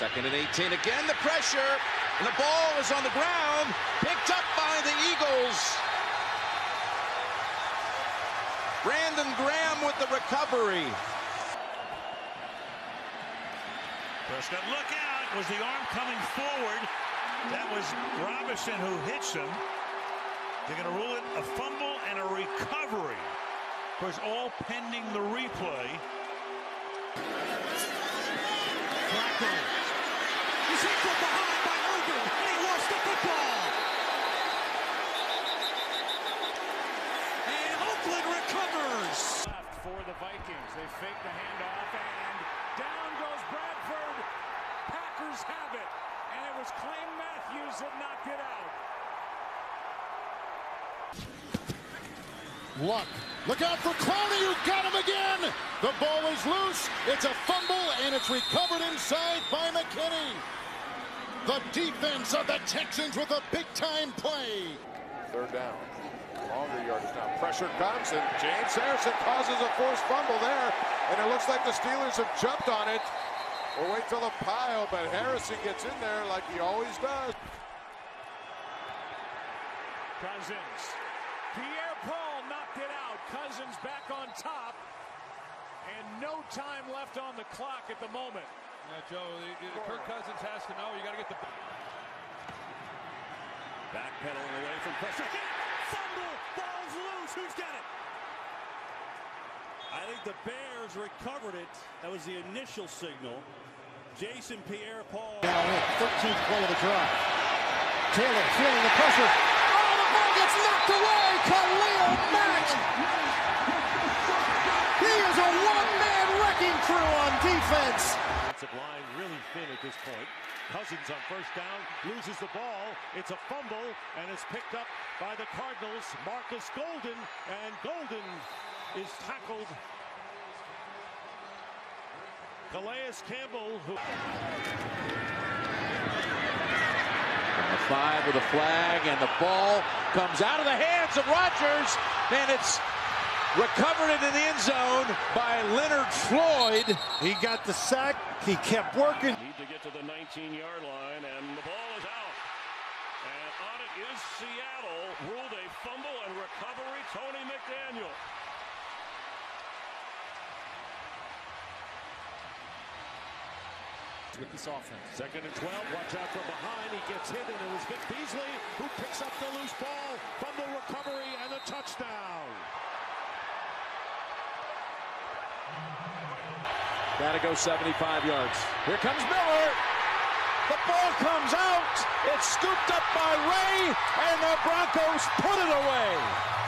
Second and 18. Again, the pressure. And the ball is on the ground. Picked up by the Eagles. Brandon Graham with the recovery. Prescott, look out. Was the arm coming forward? That was Robinson who hits him. They're going to rule it a fumble and a recovery. Of course, all pending the replay. Flacco. He's hit from behind by Irvin, and he lost the football. And Oakland recovers. Left for the Vikings. They fake the handoff, and down goes Bradford. Packers have it, and it was Clay Matthews that knocked it out. Luck. Look out for Clowney, who got him again. The ball is loose. It's a fumble, and it's recovered inside by McKinney. The defense of the Texans with a big-time play. Third down. Longer yardage now. Pressure comes, and James Harrison causes a forced fumble there. And it looks like the Steelers have jumped on it. We'll wait till the pile, but Harrison gets in there like he always does. Cousins. Pierre Paul knocked it out. Cousins back on top. And no time left on the clock at the moment. Yeah, Joe, the, the Kirk Cousins has to know you got to get the Backpedaling away from pressure. Fumble. Ball's loose. Who's got it? I think the Bears recovered it. That was the initial signal. Jason Pierre-Paul. Now in, 13th play of the drive. Taylor feeling the pressure. Oh, the ball gets knocked away. Khalil Mack. He is a one-man wrecking crew on defense. Offensive line really thin at this point. Cousins on first down loses the ball. It's a fumble and it's picked up by the Cardinals. Markus Golden and Golden is tackled. Calais Campbell, who The five with a flag, and the ball comes out of the hands of Rodgers, and it's recovered into the end zone by Leonard Floyd. He got the sack. He kept working. Need to get to the 19-yard line, and the ball is out. And on it is Seattle. Ruled a fumble and recovery. Tony McDaniel. With this offense. Second and 12. Watch out from behind. He gets hit, and it was Vic Beasley who picks up the loose ball. Fumble recovery and a touchdown. Got to go 75 yards. Here comes Miller. The ball comes out. It's scooped up by Ray, and the Broncos put it away.